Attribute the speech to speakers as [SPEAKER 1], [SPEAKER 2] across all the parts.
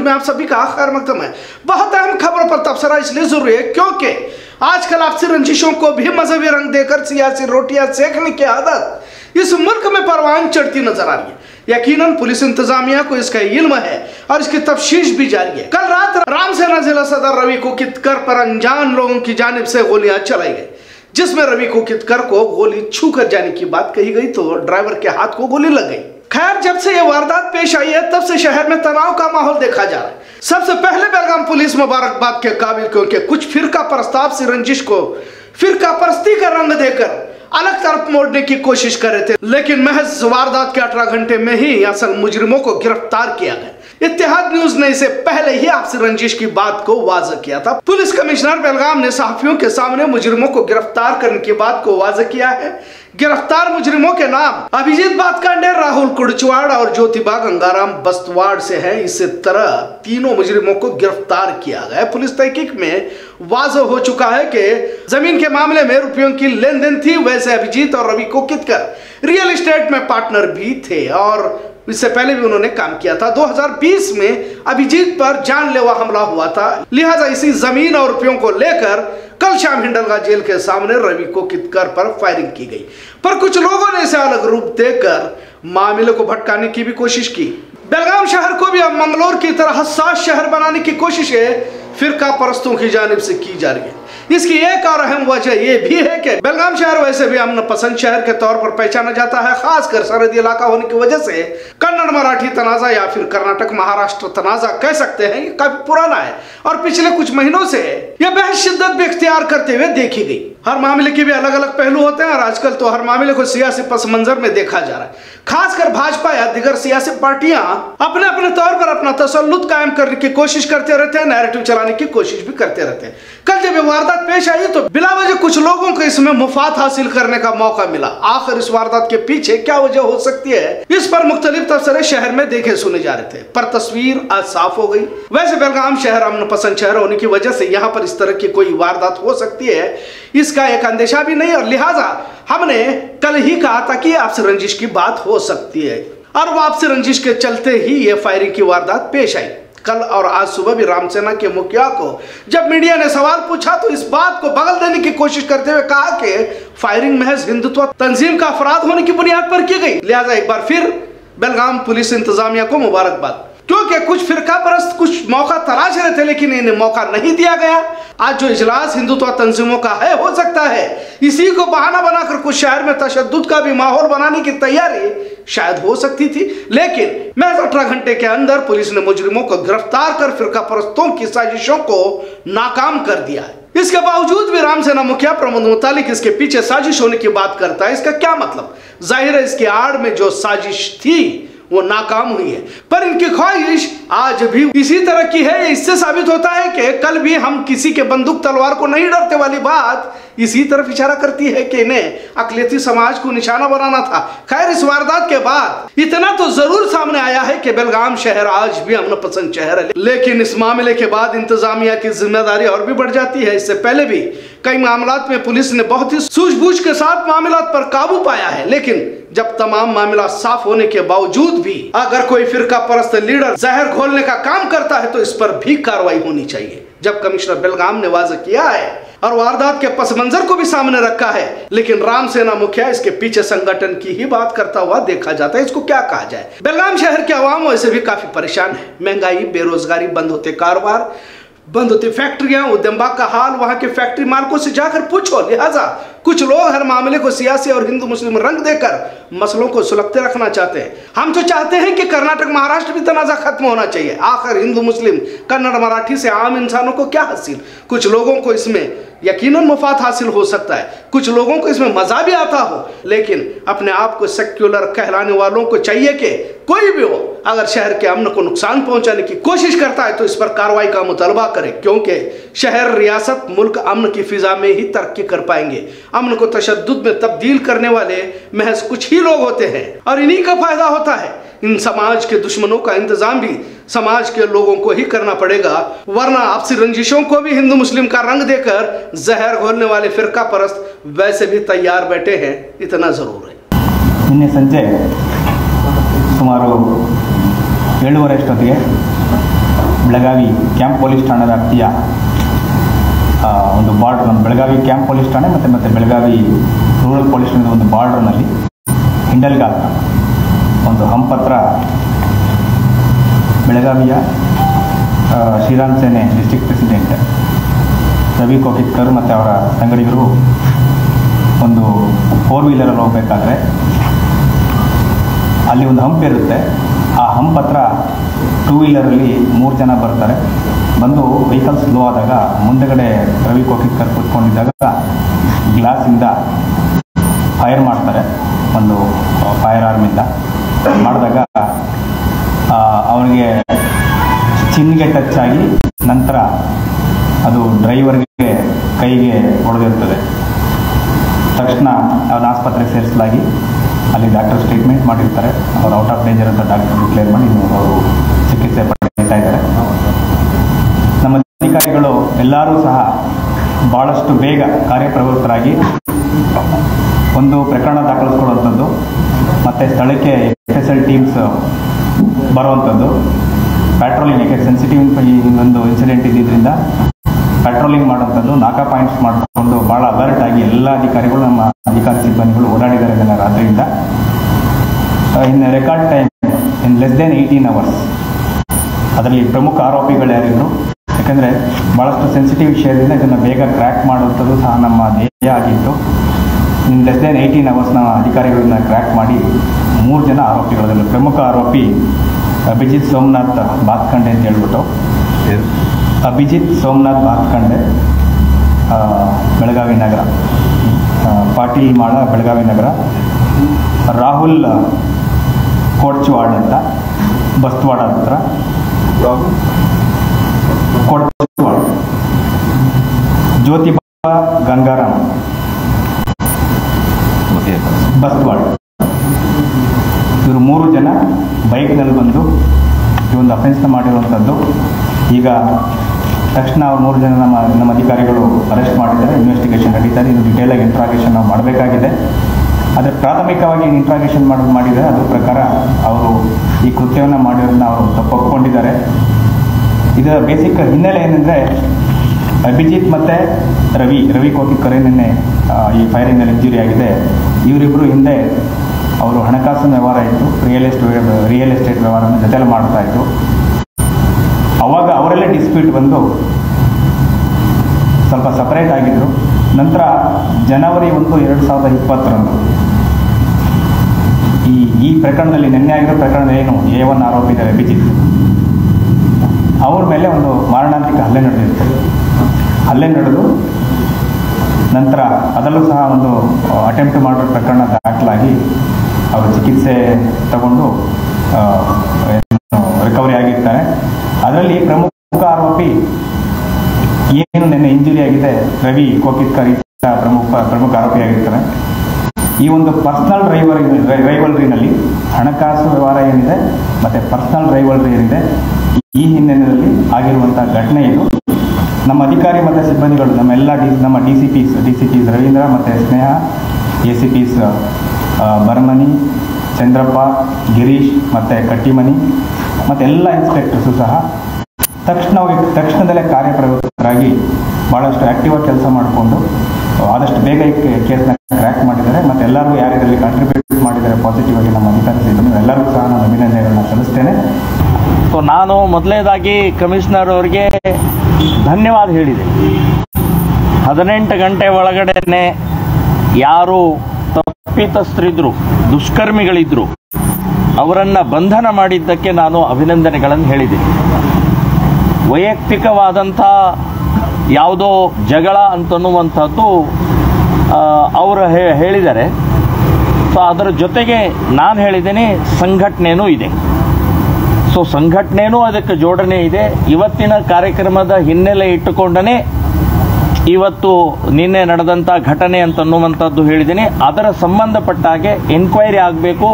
[SPEAKER 1] में आप सभी का मकदम है। बहुत अहम खबरों पर तबसरा इसलिए ज़रूरी है क्योंकि आजकल आपसी रंजिशों को भी मजहबी रंग देकर सियासी रोटियाँ सेकने की आदत इस मुल्क में परवान चढ़ती नज़र आ रही है। यकीनन पुलिस इंतजामिया को इसका इल्म है और इसकी तफ्शीश भी जारी है। कल रात रामसेना जिला सदर रवि कुकितकर पर अनजान लोगों की जानब से गोलियाँ चलाई गई, जिसमें रवि कुकितकर को गोली छू कर जाने की बात कही गई तो ड्राइवर के हाथ को गोली लग गई। खैर, जब से यह वारदात पेश आई है, तब से शहर में तनाव का माहौल देखा जा रहा है। सबसे पहले बेलगाम पुलिस मुबारकबाद के काबिल, क्योंकि कुछ फिरका प्रस्ताव से रंजिश को फिरका परस्ती का रंग देकर अलग तरफ़ मोड़ने की कोशिश कर रहे थे, लेकिन महज वारदात के अठारह घंटे में ही असल मुजरिमों को गिरफ़्तार किया गया। इतिहाद न्यूज़ ने इसे पहले ही आपसे रंजिश की बात को वाज किया था। पुलिस कमिश्नर बेलगाम ने सहाफियों के सामने मुजरिमों को गिरफ़्तार करने की बात को वाज किया है। गिरफ़्तार मुजरिमों के नाम। अभिजीत बातकांडे, राहुल कुड़चवाड़ और ज्योतिबा गंगाराम बस्तवाड़ से हैं। इसी तरह तीनों मुजरिमों को गिरफ़्तार किया गया पुलिस तहकीक में वाज हो चुका है कि ज़मीन के मामले में रुपयों की लेन देन थी। वैसे अभिजीत और रवि को कितकर रियल एस्टेट में पार्टनर भी थे और इससे पहले भी उन्होंने काम किया था। 2020 में अभिजीत पर जानलेवा हमला हुआ था। लिहाजा इसी ज़मीन और रुपयों को लेकर कल शाम हिंडलगा जेल के सामने रवि को कितकर पर फायरिंग की गई। पर कुछ लोगों ने इसे अलग रूप देकर मामले को भटकाने की भी कोशिश की। बेलगाम शहर को भी अब मंगलोर की तरह हसास शहर बनाने की कोशिशें फिरका परस्तों की जानब से की जा रही है। इसकी एक और अहम वजह यह भी है कि बेलगाम शहर वैसे भी अमन पसंद शहर के तौर पर पहचाना जाता है, खासकर सरहदी इलाका होने की वजह से। कन्नड़, मराठी तनाजा या फिर कर्नाटक, महाराष्ट्र तनाजा कह सकते हैं, ये काफ़ी पुराना है। और पिछले कुछ महीनों से यह बेहद शिद्दत भी इख्तियार करते हुए देखी गई। हर मामले के भी अलग अलग पहलू होते हैं और आजकल तो हर मामले को सियासी पस मंजर में देखा जा रहा है। खासकर भाजपा या दिगर सियासी पार्टियाँ अपने अपने तौर पर अपना तसल्लुत कायम करने की कोशिश करते रहते हैं नैरेटिव चलाने की कोशिश भी करते रहते हैं। कल जब ये वारदात पेश आई तो बिला वजह कुछ लोगों को इसमें मुफात हासिल करने का मौका मिला। आखिर इस वारदात के पीछे क्या वजह हो सकती है, इस पर मुख्तलिफ़ तबसरे शहर में देखे सुने जा रहे थे। पर तस्वीर आज साफ़ हो गई। वैसे बेलगाम शहर अमन पसंद शहर होने की वजह से यहाँ पर इस तरह की कोई वारदात हो सकती है इसका एक अंदेशा भी नहीं और लिहाजा हमने कल ही कहा था कि आपसे रंजिश की बात हो सकती है। और वो आपसे रंजिश के चलते ही ये फायरिंग की वारदात पेश आई। कल और आज सुबह भी रामसेना के मुखिया को जब मीडिया ने सवाल पूछा तो इस बात को बगल देने की कोशिश करते हुए कहा कि फायरिंग महज हिंदुत्व तंजीम का अपराध होने की बुनियाद पर की गई। लिहाजा एक बार फिर बेलगाम पुलिस इंतजामिया को मुबारकबाद। क्योंकि कुछ फिरका परस्त कुछ मौका तलाश रहे थे, लेकिन इन्हें मौका नहीं दिया गया। आज जो इजलास हिंदुत्व तंजीमों का है, हो सकता है। इसी को बहाना बनाकर कुछ शहर में तशद का भी माहौल बनाने की तैयारी शायद हो सकती थी। लेकिन महज अठारह घंटे के अंदर पुलिस ने मुजरिमों को गिरफ़्तार कर फिरका परस्तों की साजिशों को नाकाम कर दिया है। इसके बावजूद भी रामसेना मुखिया प्रमोद मुतालिक इसके पीछे साजिश होने की बात करता है। इसका क्या मतलब? ज़ाहिर है, इसकी आड़ में जो साजिश थी वो नाकाम हुई है। पर इनकी ख्वाहिश आज भी इसी तरह की है। इससे साबित होता है कि कल भी हम किसी के बंदूक, तलवार को नहीं डरते वाली बात इसी तरफ़ इशारा करती है कि इन्हें अकलियती समाज को निशाना बनाना था। खैर, इस वारदात के बाद इतना तो ज़रूर सामने आया है कि बेलगाम शहर आज भी अमन पसंद शहर है। लेकिन इस मामले के बाद इंतजामिया की ज़िम्मेदारी और भी बढ़ जाती है। इससे पहले भी कई मामला में पुलिस ने बहुत ही सूझबूझ के साथ मामला पर काबू पाया है। लेकिन जब तमाम मामला साफ़ होने के बावजूद भी अगर कोई फिरका परस्त लीडर जहर घोलने का काम करता है तो इस पर भी कार्रवाई होनी चाहिए। जब कमिश्नर बेलगाम ने वाज किया है और वारदात के पस मंजर को भी सामने रखा है, लेकिन राम सेना मुखिया इसके पीछे संगठन की ही बात करता हुआ देखा जाता है, इसको क्या कहा जाए? बेलगाम शहर के आवाम वैसे भी काफ़ी परेशान है। महँगाई, बेरोजगारी, बंद होते कारोबार बंद होती फैक्ट्रियाँ उद्यम बाग का हाल, वहाँ के फैक्ट्री मालकों से जाकर पूछो, लिहाजा कुछ लोग हर मामले को सियासी और हिंदू मुस्लिम रंग देकर मसलों को सुलगते रखना चाहते हैं। हम तो चाहते हैं कि कर्नाटक महाराष्ट्र भी तनाजा खत्म होना चाहिए। आखिर हिंदू मुस्लिम, कन्नड़, मराठी से आम इंसानों को क्या हासिल? कुछ लोगों को इसमें यकीनन मुफात हासिल हो सकता है। कुछ लोगों को इसमें मज़ा भी आता हो, लेकिन अपने आप को सेक्युलर कहलाने वालों को चाहिए कि कोई भी हो, अगर शहर के अमन को नुकसान पहुँचाने की कोशिश करता है तो इस पर कार्रवाई का मुतालबा करें, क्योंकि शहर, रियासत, मुल्क अमन की फिजा में ही तरक्की कर पाएँगे। अमन को तशद में तब्दील करने वाले महज कुछ ही लोग होते हैं, और इन्हीं का फ़ायदा होता है। इन समाज के दुश्मनों का इंतज़ाम भी समाज के लोगों को ही करना पड़ेगा, वरना आपसी रंजिशों को भी हिंदू मुस्लिम का रंग देकर जहर घोलने वाले फिरका परस्त वैसे भी तैयार बैठे हैं, इतना ज़रूर है।
[SPEAKER 2] संजय ಸುಮಾರು ಏಳುವರೆ ಅಷ್ಟೊತ್ತಿಗೆ ಬೆಳಗಾವಿ ಕ್ಯಾಂಪ್ ಪೊಲೀಸ್ ಠಾಣೆ ವ್ಯಾಪ್ತಿಯ ಒಂದು ಬಾರ್ಡರ್ ನಮ್ಮ ಬೆಳಗಾವಿ ಕ್ಯಾಂಪ್ ಪೊಲೀಸ್ ಠಾಣೆ ಮತ್ತು ಮತ್ತು ಬೆಳಗಾವಿ ರೂರಲ್ ಪೊಲೀಸ್ ಠಾಣೆದ ಒಂದು ಬಾರ್ಡ್ರ್ನಲ್ಲಿ ಹಿಂಡಲ್ಗಾಲ್ ಒಂದು ಹಂಪತ್ರ ಬೆಳಗಾವಿಯ ಶ್ರೀರಾಮ್ ಸೇನೆ ಡಿಸ್ಟಿಕ್ ಪ್ರೆಸಿಡೆಂಟ್ ರವಿ ಕೋಕಿತ್ಕರ್ ಮತ್ತು ಅವರ ಸಂಗಡಿಗರು ಒಂದು ಫೋರ್ ವೀಲರಲ್ಲಿ ಹೋಗಬೇಕಾದ್ರೆ ಅಲ್ಲಿ ಒಂದು ಹಂಪ್ ಇರುತ್ತೆ. ಆ ಹಂಪ್ ಹತ್ರ ಟೂ ವೀಲರಲ್ಲಿ ಮೂರು ಜನ ಬರ್ತಾರೆ. ಬಂದು ವೆಹಿಕಲ್ ಸ್ಲೋ ಆದಾಗ ಮುಂದೆಗಡೆ ರವಿ ಕೋಕಿಕ್ಕರ್ ಕೂತ್ಕೊಂಡಿದ್ದಾಗ ಗ್ಲಾಸಿಂದ ಫೈರ್ ಮಾಡ್ತಾರೆ. ಒಂದು ಫೈರ್ ಆರ್ಮಿಂದ ಮಾಡಿದಾಗ ಅವನಿಗೆ ಚಿನ್ಗೆ ಟಚ್ ಆಗಿ ನಂತರ ಅದು ಡ್ರೈವರ್ಗೆ ಕೈಗೆ ಹೊಡೆದಿರ್ತದೆ. ತಕ್ಷಣ ಅವನ ಆಸ್ಪತ್ರೆಗೆ ಸೇರಿಸಲಾಗಿ ಅಲ್ಲಿ ಡಾಕ್ಟರ್ಸ್ ಟ್ರೀಟ್ಮೆಂಟ್ ಮಾಡಿರ್ತಾರೆ. ಅವ್ರು ಔಟ್ ಆಫ್ ಡೇಂಜರ್ ಅಂತ ಡಾಕ್ಟರ್ ಡಿಕ್ಲೇರ್ ಮಾಡಿ ಅವರು ಚಿಕಿತ್ಸೆ ಪಡೆಯುತ್ತಾ ಇದ್ದಾರೆ. ನಮ್ಮ ಅಧಿಕಾರಿಗಳು ಎಲ್ಲರೂ ಸಹ ಭಾಳಷ್ಟು ಬೇಗ ಕಾರ್ಯಪ್ರವೃತ್ತರಾಗಿ ಒಂದು ಪ್ರಕರಣ ದಾಖಲಿಸ್ಕೊಳ್ಳುವಂಥದ್ದು, ಮತ್ತು ಸ್ಥಳಕ್ಕೆ ಎಫ್ ಎಸ್ ಎಲ್ ಟೀಮ್ಸ್ ಬರುವಂಥದ್ದು. ಪ್ಯಾಟ್ರೋಲಿಂಗ್ ಯಾಕೆ ಸೆನ್ಸಿಟಿವ್ ಒಂದು ಇನ್ಸಿಡೆಂಟ್ ಇದ್ದಿದ್ದರಿಂದ ಪೆಟ್ರೋಲಿಂಗ್ ಮಾಡುವಂಥದ್ದು ನಾಕಾ ಪಾಯಿಂಟ್ಸ್ ಮಾಡಿಕೊಂಡು ಭಾಳ ಅಲರ್ಟ್ ಆಗಿ ಎಲ್ಲ ಅಧಿಕಾರಿಗಳು ನಮ್ಮ ಅಧಿಕಾರಿ ಸಿಬ್ಬಂದಿಗಳು ಓಡಾಡಿದ್ದಾರೆ ಇದನ್ನು ರಾತ್ರಿಯಿಂದ. In record time in less than eighteen hours ಅದರಲ್ಲಿ ಪ್ರಮುಖ ಆರೋಪಿಗಳು ಯಾರಿದ್ರು ಯಾಕಂದರೆ ಭಾಳಷ್ಟು ಸೆನ್ಸಿಟಿವ್ ವಿಷಯದಿಂದ ಇದನ್ನು ಬೇಗ ಕ್ರ್ಯಾಕ್ ಮಾಡುವಂಥದ್ದು ಸಹ ನಮ್ಮ ಧ್ಯೇಯ ಆಗಿತ್ತು. ಇನ್ ಲೆಸ್ ದೆನ್ ಏಯ್ಟೀನ್ ಅವರ್ಸ್ನ ಅಧಿಕಾರಿಗಳನ್ನ ಕ್ರ್ಯಾಕ್ ಮಾಡಿ ಮೂರು ಜನ ಆರೋಪಿಗಳಲ್ಲಿ ಪ್ರಮುಖ ಆರೋಪಿ, ಅಭಿಜಿತ್ ಸೋಮನಾಥ್ ಬಾತ್ಕಂಡೆ ಅಂತ ಹೇಳ್ಬಿಟ್ಟು. ಅಭಿಜಿತ್ ಸೋಮನಾಥ್ ಮಾತ್ಕಂಡೆ ಬೆಳಗಾವಿ ನಗರ. ಪಾಟೀಲ್ ಮಾಳ ಬೆಳಗಾವಿ ನಗರ. ರಾಹುಲ್ ಕೋಡ್ಚವಾಡ್ ಅಂತ ಬಸ್ತವಾಡ ಹತ್ರ. ಕೋಡ್ಚವಾಡ್ ಜ್ಯೋತಿಬಾ ಗಂಗಾರಾಮ್. ಬಸ್ತವಾಡ್ ಇವರು ಮೂರು ಜನ ಬೈಕ್ನಲ್ಲಿ ಬಂದು ಈ ಒಂದು ಅಫೆನ್ಸ್ನ ಮಾಡಿರುವಂಥದ್ದು ಈಗ ತಕ್ಷಣ ಅವ್ರು ಮೂರು ಜನ ನಮ್ಮ ನಮ್ಮ ಅಧಿಕಾರಿಗಳು ಅರೆಸ್ಟ್ ಮಾಡಿದ್ದಾರೆ ಇನ್ವೆಸ್ಟಿಗೇಷನ್ ನಡೀತಾರೆ ಇದು ಡಿಟೇಲಾಗಿ ಇಂಟ್ರಾಗೇಷನ್ ನಾವು ಮಾಡಬೇಕಾಗಿದೆ. ಆದರೆ ಪ್ರಾಥಮಿಕವಾಗಿ ಇಂಟ್ರಾಗೇಷನ್ ಮಾಡೋದು ಮಾಡಿದರೆ ಅದ್ರ ಪ್ರಕಾರ ಅವರು ಈ ಕೃತ್ಯವನ್ನು ಮಾಡಿರೋದನ್ನ ಅವರು ತಪ್ಪು ಒಪ್ಕೊಂಡಿದ್ದಾರೆ ಇದರ ಬೇಸಿಕ್ ಹಿನ್ನೆಲೆ ಏನಂದರೆ ಅಭಿಜಿತ್ ಮತ್ತು ರವಿ ರವಿ ಕೋಕಿಕರೆ ನಿನ್ನೆ ಈ ಫೈರಿಂಗ್ನಲ್ಲಿ ಇಂಜುರಿ ಆಗಿದೆ. ಇವರಿಬ್ಬರು ಹಿಂದೆ ಅವರು ಹಣಕಾಸಿನ ವ್ಯವಹಾರ ಇತ್ತು ರಿಯಲ್ ಎಸ್ಟೇಟ್ ರಿಯಲ್ ಎಸ್ಟೇಟ್ ವ್ಯವಹಾರನ ಜೊತೆಲಿ ಮಾಡ್ತಾ ಇತ್ತು ಅವಾಗ ಡಿಸ್ಪ್ಯೂಟ್ ಬಂದು ಸ್ವಲ್ಪ ಸಪರೇಟ್ ಆಗಿದ್ದರು ನಂತರ ಜನವರಿ ಒಂದು, ಎರಡು ಸಾವಿರದ ಇಪ್ಪತ್ತರಂದು. ಈ ಈ ಪ್ರಕರಣದಲ್ಲಿ ನಿನ್ನೆ ಆಗಿರೋ ಪ್ರಕರಣ ಏನು? ಎ ಒನ್ ಆರೋಪಿ ಇದ್ದಾರೆ ಅಭಿಜಿತ್. ಅವ್ರ ಮೇಲೆ ಒಂದು ಮಾರಣಾಂತಿಕ ಹಲ್ಲೆ ನಡೆದಿರುತ್ತೆ ಹಲ್ಲೆ ನಡೆದು ನಂತರ ಅದರಲ್ಲೂ ಸಹ ಒಂದು ಅಟೆಂಪ್ಟ್ ಮಾಡೋ ಪ್ರಕರಣ ದಾಖಲಾಗಿ ಅವರು ಚಿಕಿತ್ಸೆ ತಗೊಂಡು ರಿಕವರಿ ಆಗಿರ್ತಾರೆ. ಅದರಲ್ಲಿ ಪ್ರಮುಖ ಆರೋಪಿ ಏನು ನಿನ್ನೆ ಇಂಜುರಿ ಆಗಿದೆ? ರವಿ ಕೋಕಿತ್ಕರ್ ಪ್ರಮುಖ ಪ್ರಮುಖ ಆರೋಪಿಯಾಗಿರ್ತಾನೆ ಈ ಒಂದು ಪರ್ಸನಲ್ ರೈವಲ್ ರೈವಲ್ರಿನಲ್ಲಿ ಹಣಕಾಸು ವ್ಯವಹಾರ ಏನಿದೆ, ಮತ್ತೆ ಪರ್ಸನಲ್ ರೈವಲ್ರಿ ಏನಿದೆ, ಈ ಹಿನ್ನೆಲೆಯಲ್ಲಿ ಆಗಿರುವಂತಹ ಘಟನೆ ಇದು. ನಮ್ಮ ಅಧಿಕಾರಿ ಮತ್ತು ಸಿಬ್ಬಂದಿಗಳು, ನಮ್ಮ ಎಲ್ಲ ಡಿ, ನಮ್ಮ D C Ps D C Ps Ravindra ಮತ್ತು Sneha A C Ps Barmani, Chandrappa, Girish ಮತ್ತು ಕಟ್ಟಿಮನಿ, ಮತ್ತು ಎಲ್ಲ ಇನ್ಸ್ಪೆಕ್ಟರ್ಸು ಸಹ ತಕ್ಷಣವಾಗಿ ತಕ್ಷಣದಲ್ಲೇ ಕಾರ್ಯಪ್ರವೃತ್ತರಾಗಿ ಭಾಳಷ್ಟು ಆ್ಯಕ್ಟಿವ್ ಆಗಿ ಕೆಲಸ ಮಾಡಿಕೊಂಡು, ಆದಷ್ಟು ಬೇಗ ಈ ಕೇಸ್ನ ಕ್ರ್ಯಾಕ್ ಮಾಡಿದ್ದಾರೆ. ಮತ್ತು ಎಲ್ಲರೂ ಯಾರು ಇದರಲ್ಲಿ ಕಾಂಟ್ರಿಬ್ಯೂಟ್ ಮಾಡಿದ್ದಾರೆ ಪಾಸಿಟಿವ್ ಆಗಿ ನಮ್ಮ ಅಧಿಕಾರಿ ಎಲ್ಲರಿಗೂ ಸಹ ನಾನು ಅಭಿನಂದನೆಗಳನ್ನ ಸಲ್ಲಿಸ್ತೇನೆ.
[SPEAKER 3] ಸೊ ನಾನು ಮೊದಲನೇದಾಗಿ ಕಮಿಷನರ್ ಅವರಿಗೆ ಧನ್ಯವಾದ ಹೇಳಿದೆ. ಹದಿನೆಂಟು ಗಂಟೆ ಒಳಗಡೆನೆ ಯಾರು ತಪ್ಪಿತಸ್ಥರಿದ್ರು, ದುಷ್ಕರ್ಮಿಗಳಿದ್ರು, ಅವರನ್ನು ಬಂಧನ ಮಾಡಿದ್ದಕ್ಕೆ ನಾನು ಅಭಿನಂದನೆಗಳನ್ನು ಹೇಳಿದೆ. ವೈಯಕ್ತಿಕವಾದಂಥ ಯಾವುದೋ ಜಗಳ ಅಂತನ್ನುವಂಥದ್ದು ಅವರು ಹೇಳಿದ್ದಾರೆ. ಸೊ ಅದರ ಜೊತೆಗೆ ನಾನು ಹೇಳಿದ್ದೀನಿ, ಸಂಘಟನೆನೂ ಇದೆ. ಸೊ ಸಂಘಟನೆನೂ ಅದಕ್ಕೆ ಜೋಡಣೆ ಇದೆ. ಇವತ್ತಿನ ಕಾರ್ಯಕ್ರಮದ ಹಿನ್ನೆಲೆ ಇಟ್ಟುಕೊಂಡನೆ ಇವತ್ತು ನಿನ್ನೆ ನಡೆದಂಥ ಘಟನೆ ಅಂತನ್ನುವಂಥದ್ದು ಹೇಳಿದ್ದೀನಿ. ಅದರ ಸಂಬಂಧಪಟ್ಟ ಹಾಗೆ ಎನ್ಕ್ವೈರಿ ಆಗಬೇಕು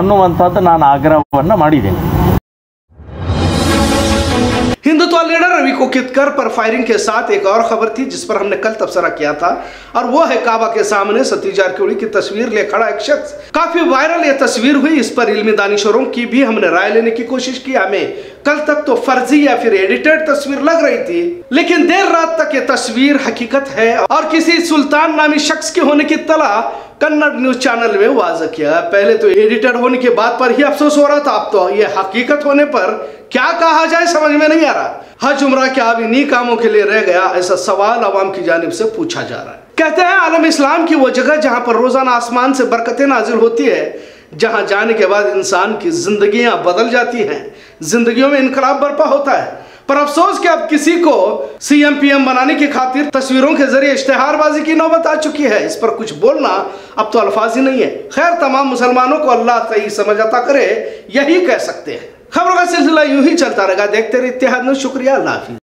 [SPEAKER 3] ಅನ್ನುವಂಥದ್ದು ನಾನು ಆಗ್ರಹವನ್ನು ಮಾಡಿದ್ದೇನೆ.
[SPEAKER 1] हिंदुत्व लीडर रवि को कितकर पर फायरिंग के साथ एक और खबर थी, जिस पर हमने कल तबसरा किया था, और वो है काबा के सामने सतीश जारकिहोली की तस्वीर ले खड़ा एक शख्स। काफ़ी वायरल ये तस्वीर हुई, इस पर इल्मी दानिशोरों की भी हमने राय लेने की कोशिश की, हमें कल तक तो फर्जी या फिर एडिटेड तस्वीर लग रही थी, लेकिन देर रात तक ये तस्वीर हकीकत है, और किसी सुल्तान नामी शख्स के होने की तला कन्नड़ न्यूज़ चैनल में वाज किया। पहले तो एडिटेड होने के बाद पर ही अफसोस हो रहा था, अब तो ये हकीकत होने पर क्या कहा जाए समझ में नहीं आ रहा। हज उमरा क्या अब इन्हीं कामों के लिए रह गया, ऐसा सवाल आवाम की जानब से पूछा जा रहा है। कहते हैं, आलम इस्लाम की वो जगह जहाँ पर रोज़ाना आसमान से बरकतें नाजिल होती है, जहाँ जाने के बाद इंसान की जिंदगियाँ बदल जाती हैं, जिंदगियों में इनकलाब बर्पा होता है। पर अफसोस कि अब किसी को सीएम पीएम बनाने की खातिर तस्वीरों के ज़रिए इश्तेहारबाजी की नौबत आ चुकी है, इस पर कुछ बोलना अब तो अल्फाज ही नहीं है। खैर, तमाम मुसलमानों को अल्लाह सही समझ अता करे, यही कह सकते हैं। खबरों का सिलसिला यूँ ही चलता रहेगा। देखते रहिए इतिहाद में शुक्रिया। अल्लाह हाफिज।